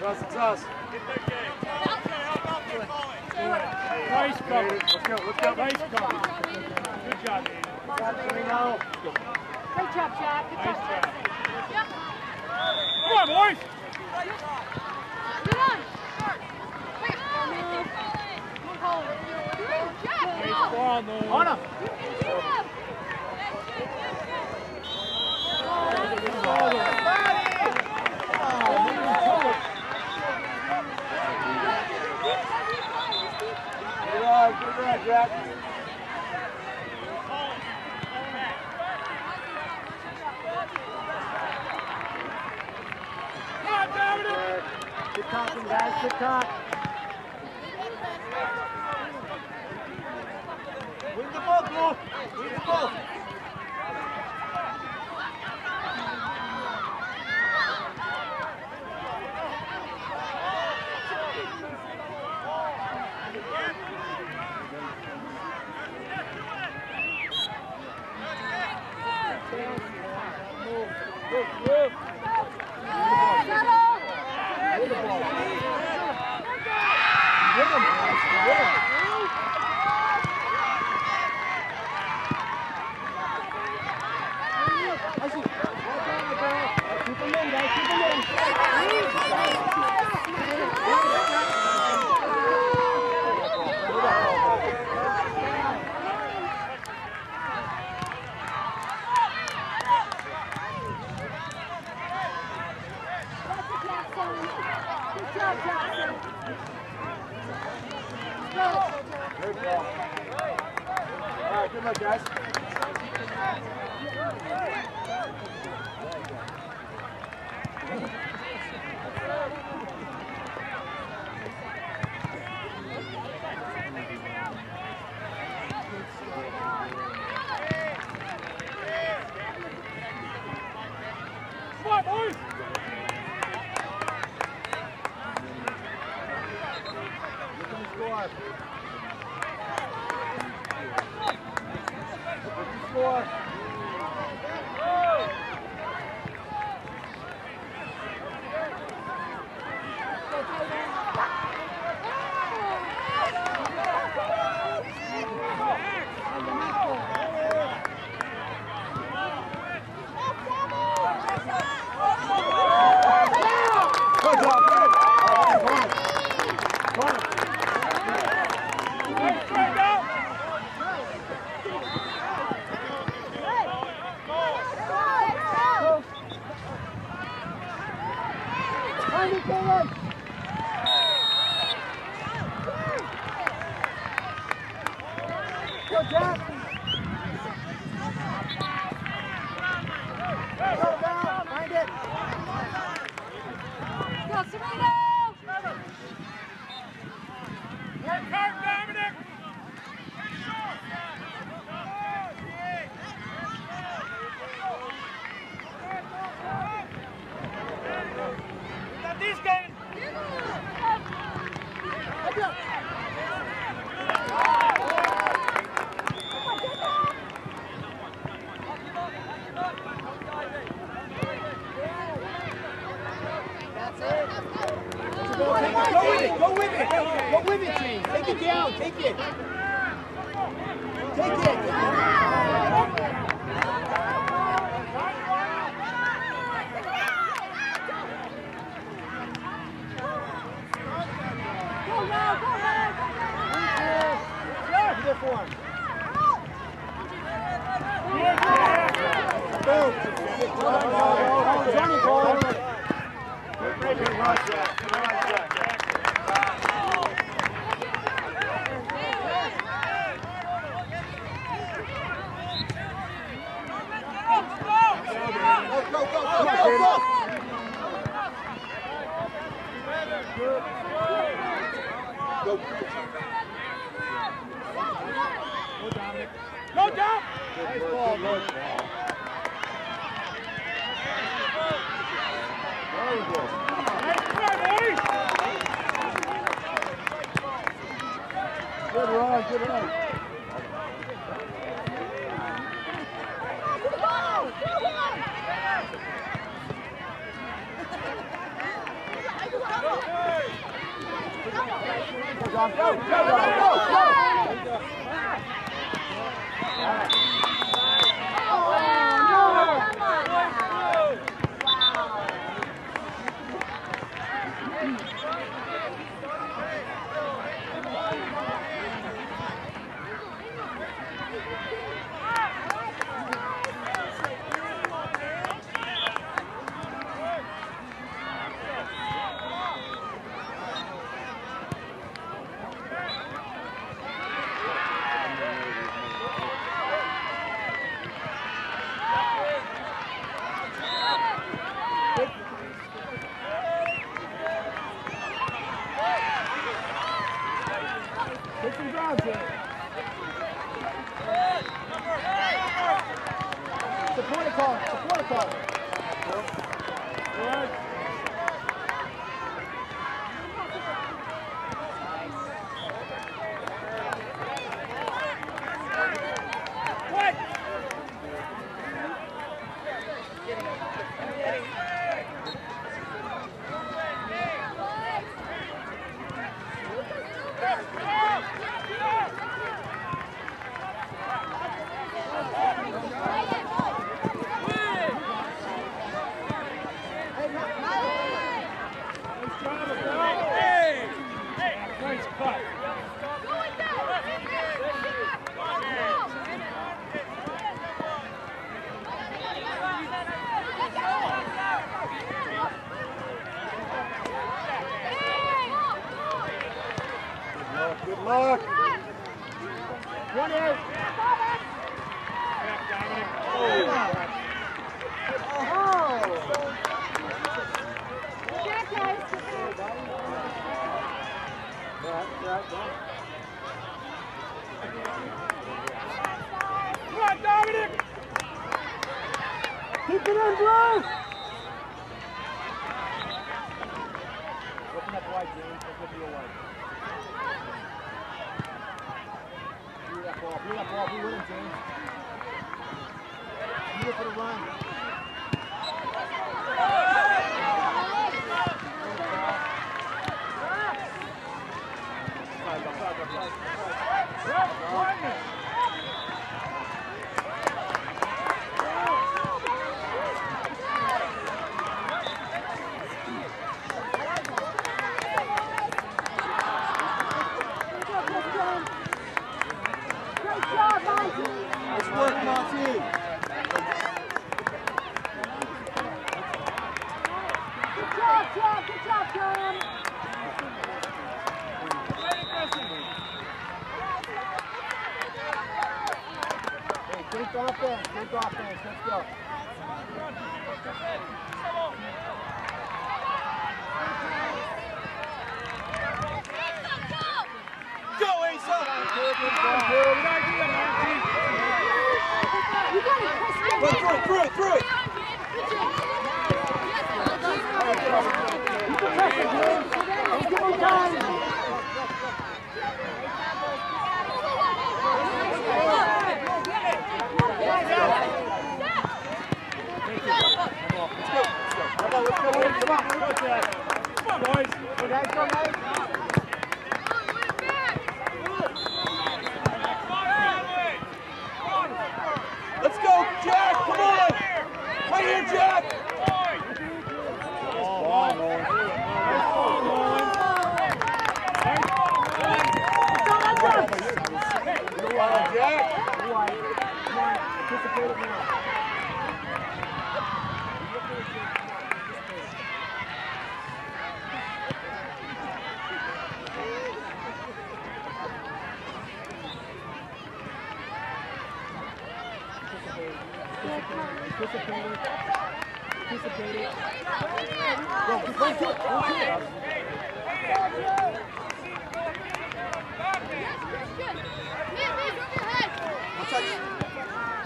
Trust, trust. Nice cover. Look out, look out. Nice cover. Good job, Ian. Great job, Jack. Good nice job. job. Come on, boys. Good on. Wait, hold it. Hold it. Jack, go. On him. On him. You can beat him. Good, good, good. Oh, front, Jack. Guys. Talk. Win the ball, Blue. Win the ball. Take it. Johnson. Support a call. Support a call.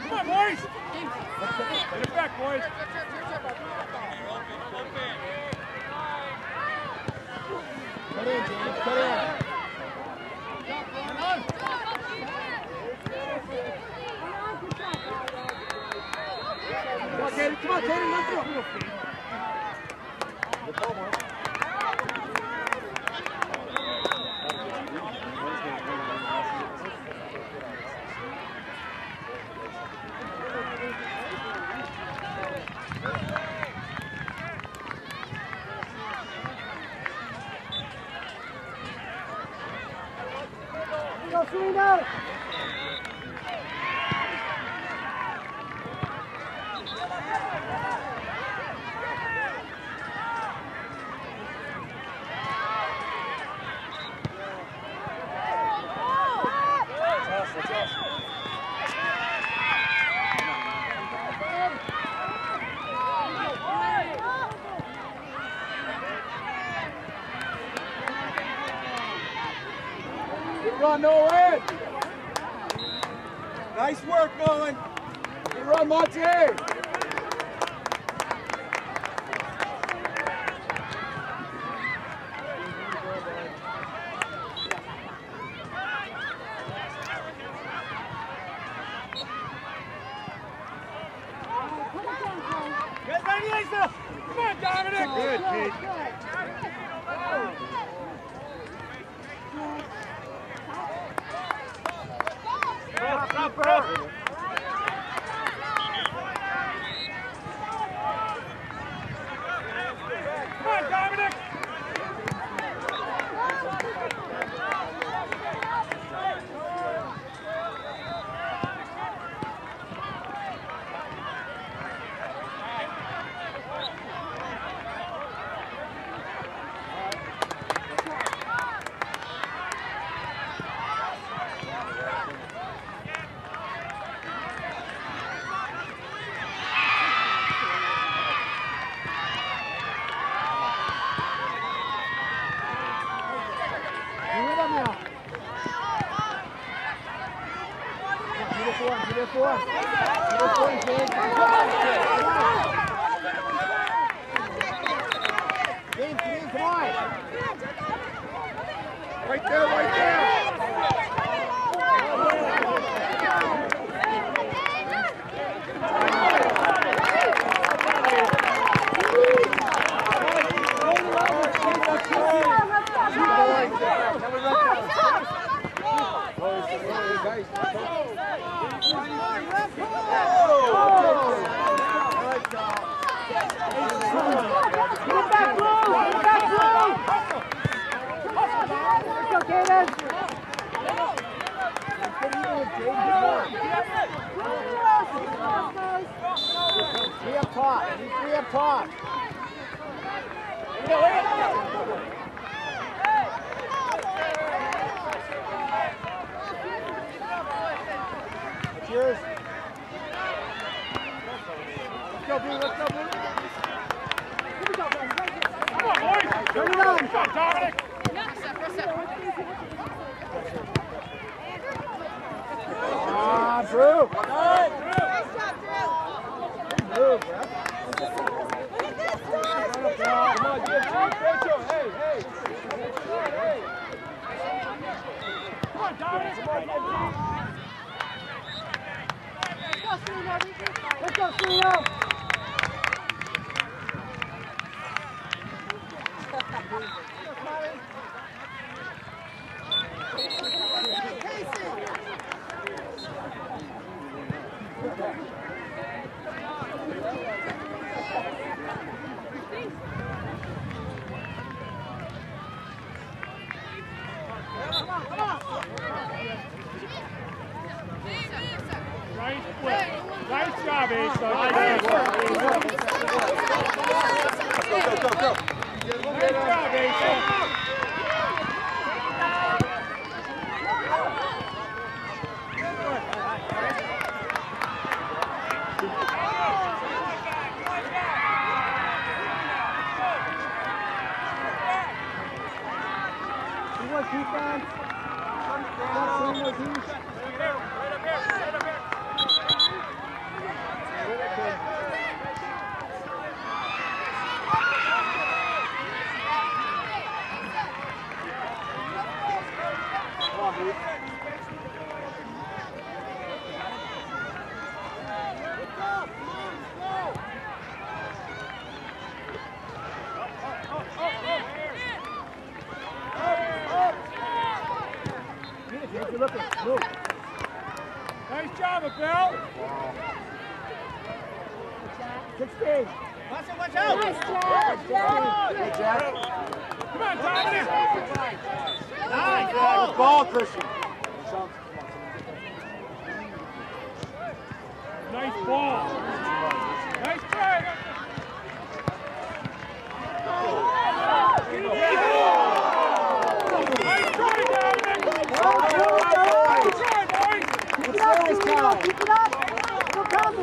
Come on, boys! Get it back, boys! Cut in, James, cut in! Come on, Katie, let's go! on, Nolan. Nice work, Nolan. Good run, Monte. Let's go, Sereno!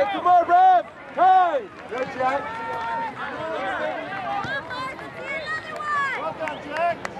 Hey, come on, Rev! Hey! Good, Jack. Well done, Jack.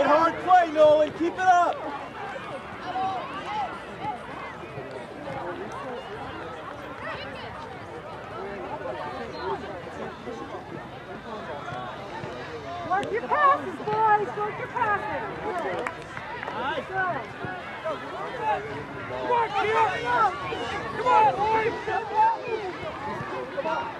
Good hard play, Nolan. Keep it up. Work your passes, boys. Work your passes. Come on, Come on, boys. Come on.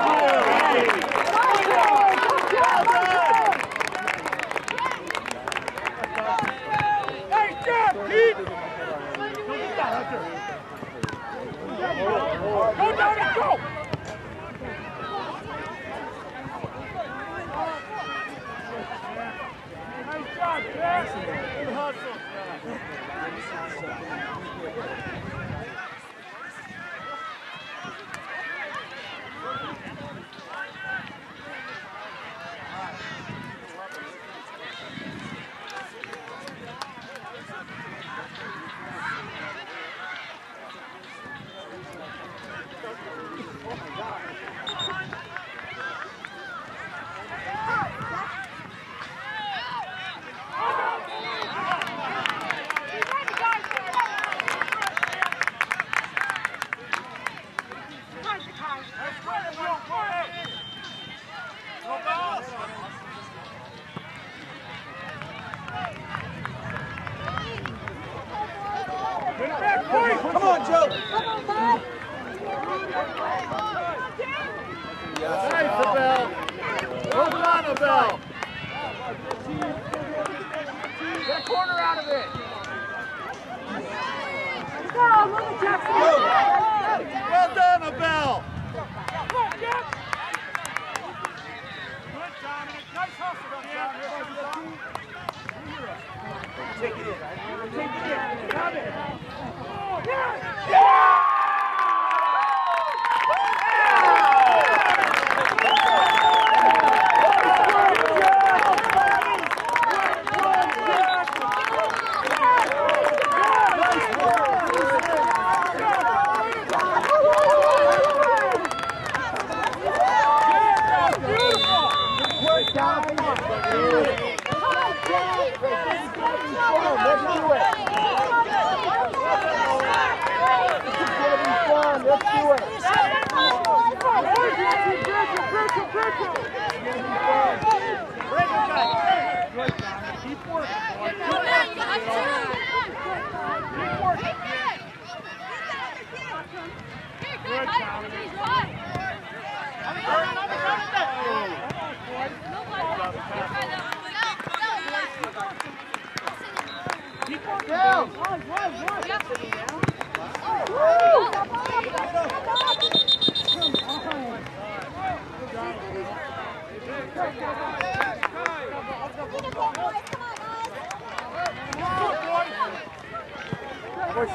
Nice job, Jack! Good hustle!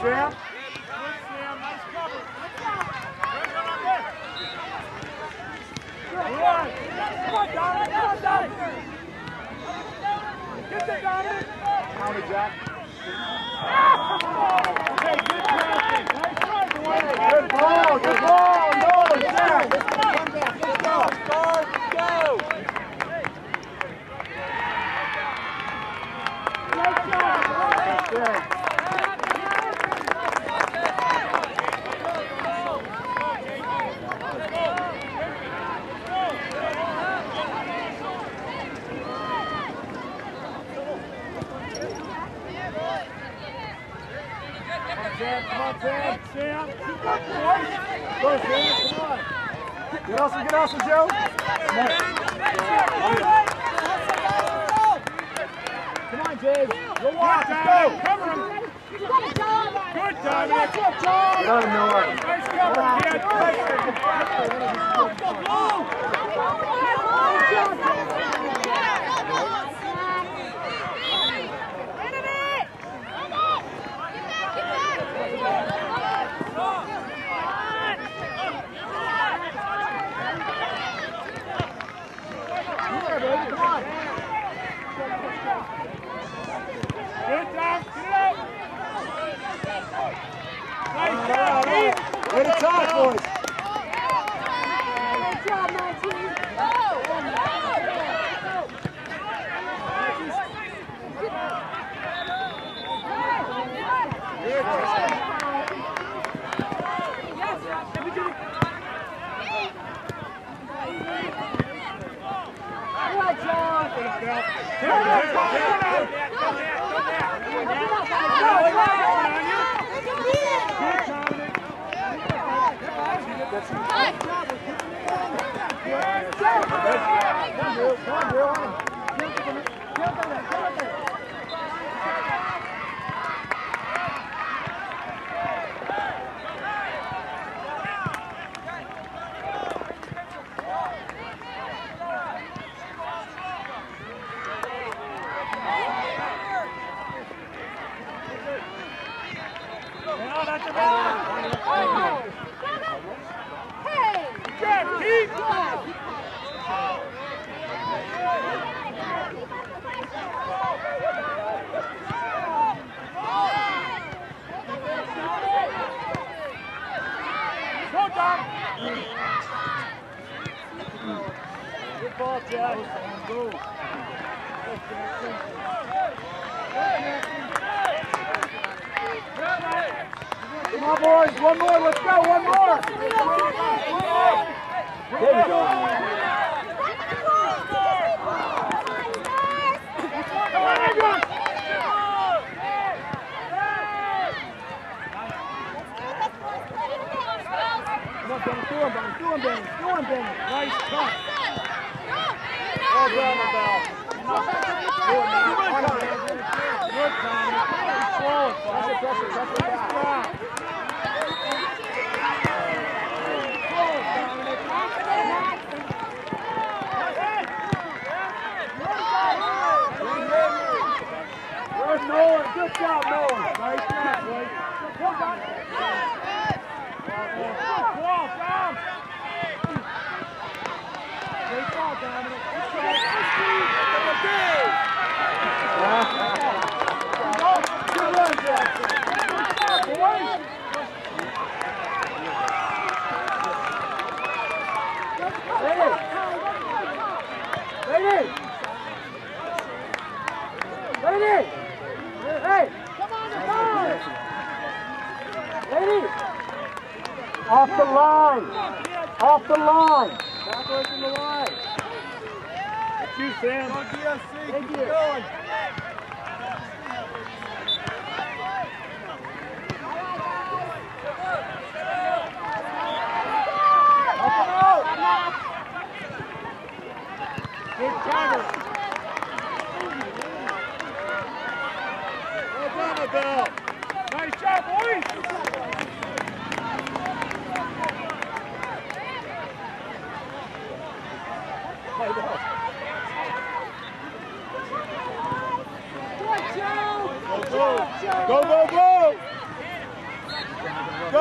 Boy, Sam. Come on, Dominic. Come on, Dominic. Get there, Dominic. Counter, Jack. Okay, good passing. Nice try, boy. Good ball, good ball. No, Jack. Let's go. Start, go. Nice job. Sam, come on, Sam. Sam, keep up, boys. Go, Sam, come on. Get awesome, get awesome, Joe. Come on, James. Go walk, let's go. Cover him. Good, Dominic. Get out of Noah. Nice cover, kid. Come on, come on. Good, Dom. Get it out. Nice job, Pete. Way to talk, boys. Good, Pete. Go, Dom. Good ball, Jack. Go. Come on, boys. One more. Let's go. One more. There we go. Come on, Benny. Do him, Benny. Do him, Benny. Do him, Benny. Nice cut. Well done, Abel. Do it, man. Come on, Benny. Good, Tommy. It, bud. Pressure, pressure, pressure back. Job, Nolan. Nice job, boys. Good job. Good ball, Dom. Great ball, Dominic. Good run, Jackson. Good job, boys. Lady. Lady. Lady. Hey. Come on, Lady. Off the line. Off the line. Back away from the line. That's you, Sam. Thank you.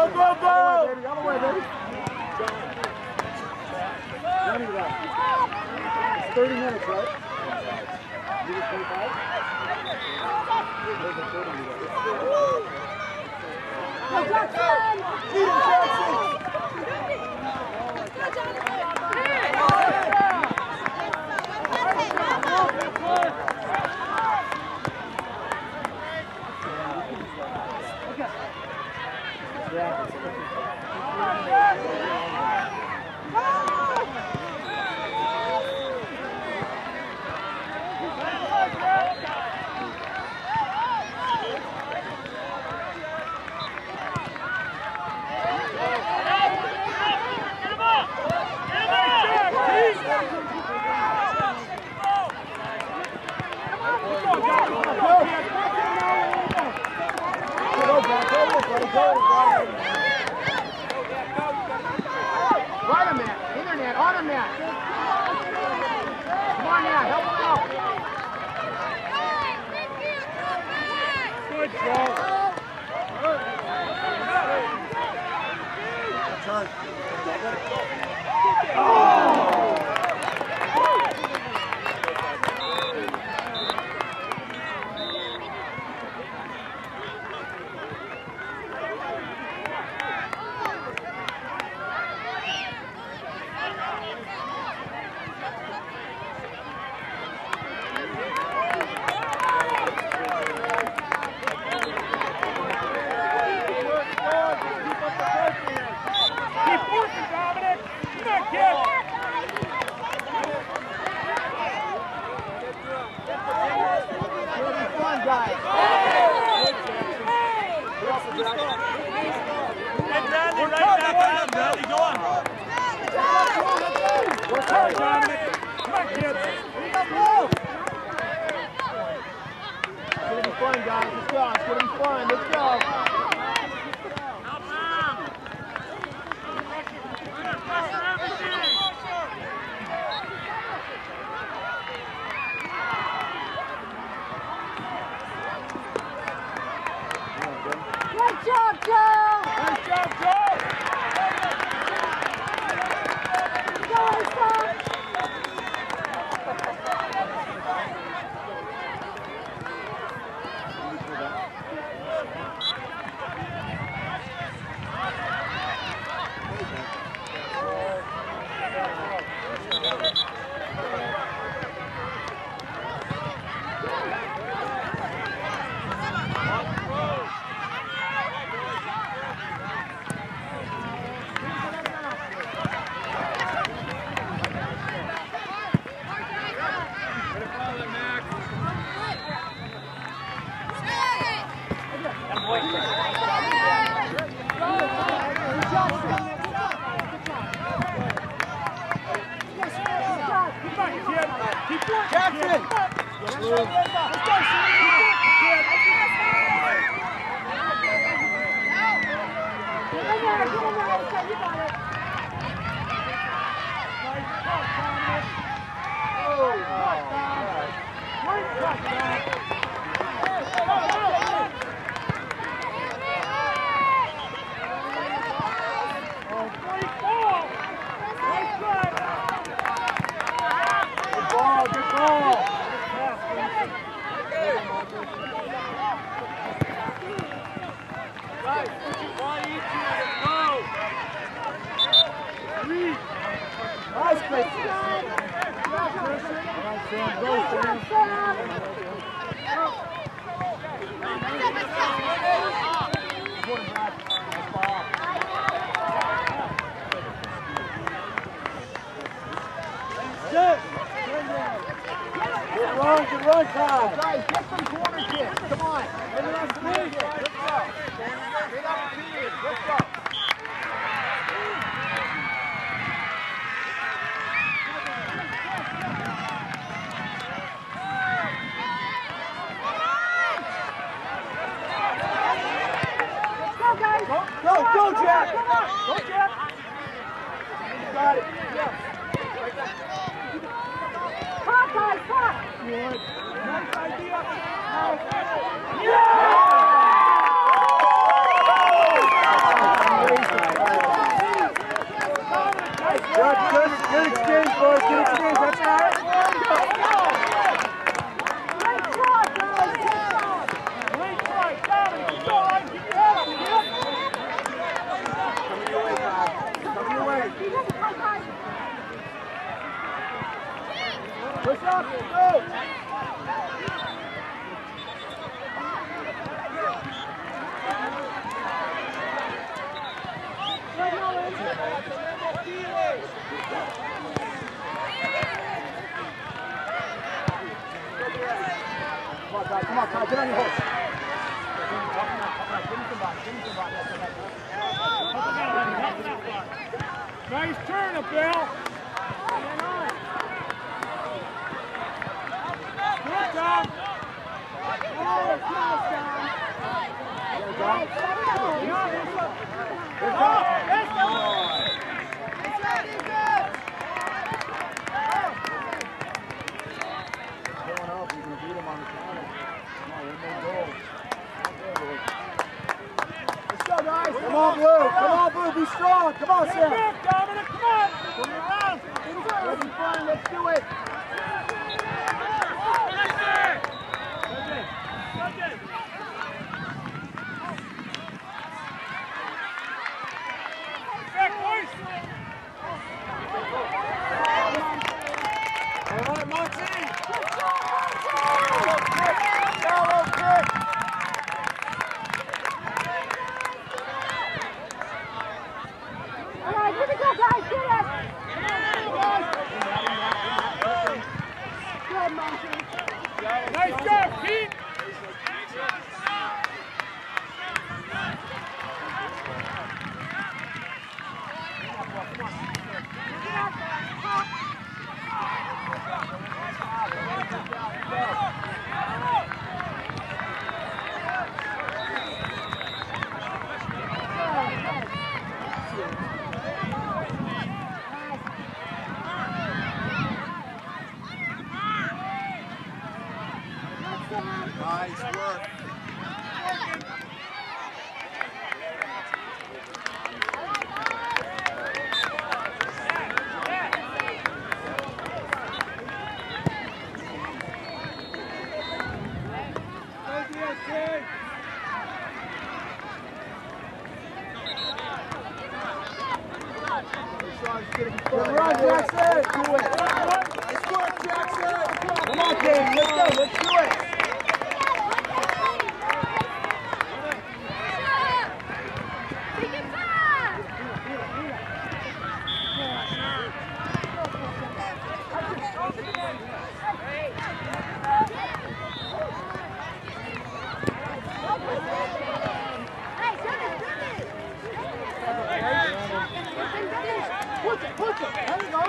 Go, go, go! All the way, baby. All the way, baby. Running left. It's 30 minutes, right? You 25? Go, Jackson! Cheating, push it, go.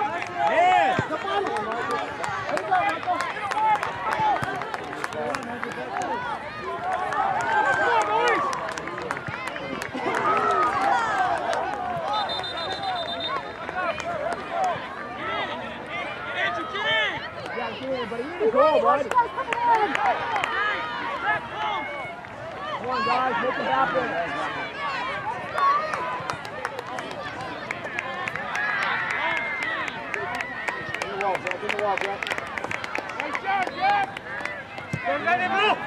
Come on, guys. Make it happen. ball, Jack. Nice job, Jack. Go, let him move.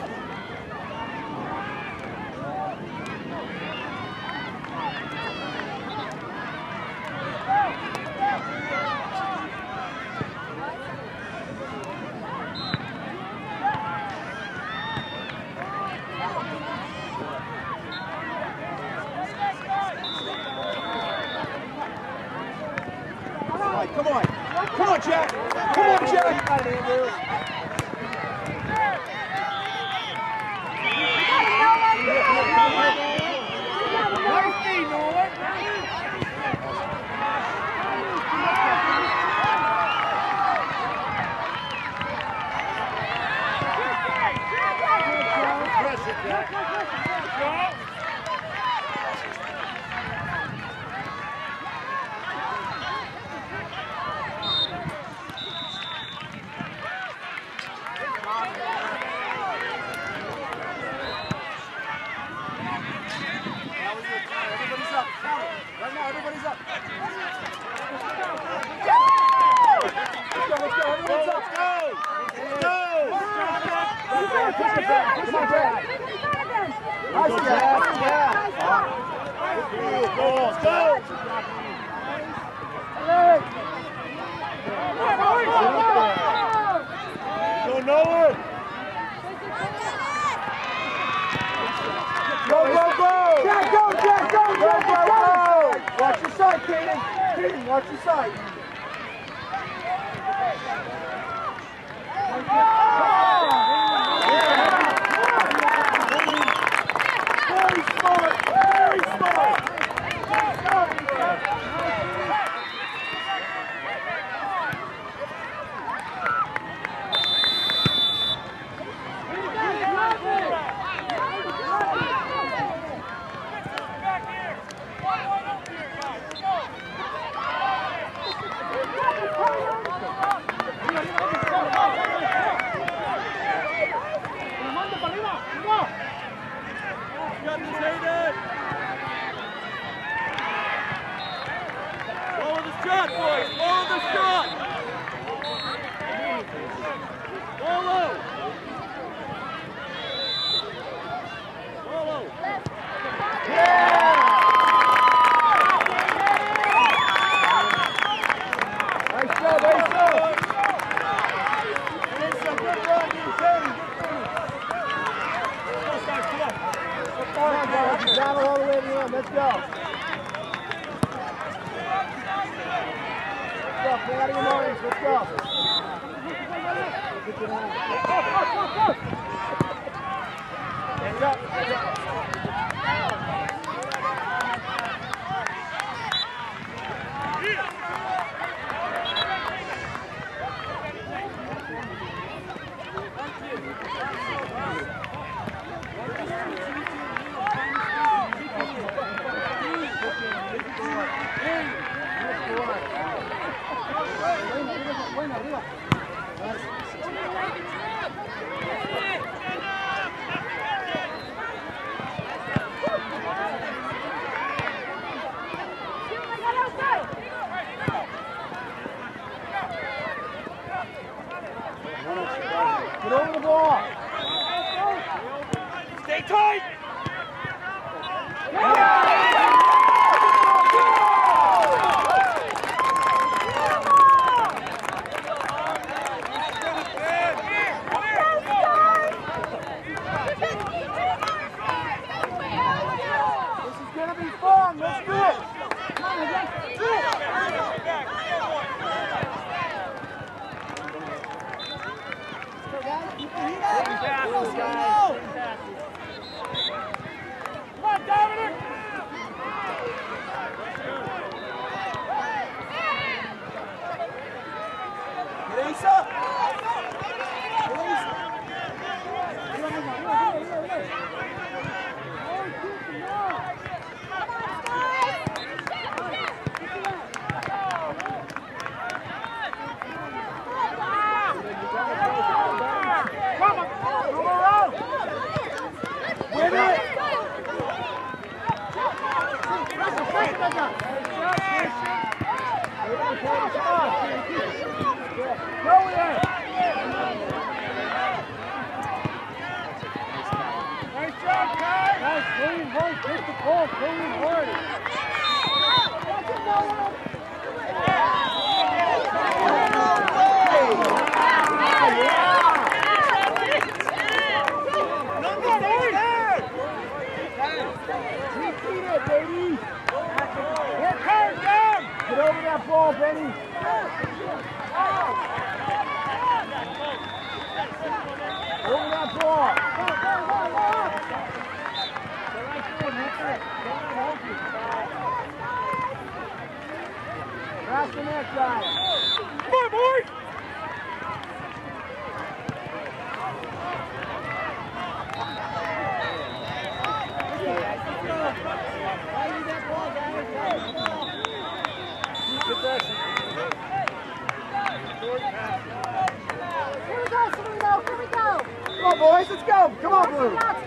go.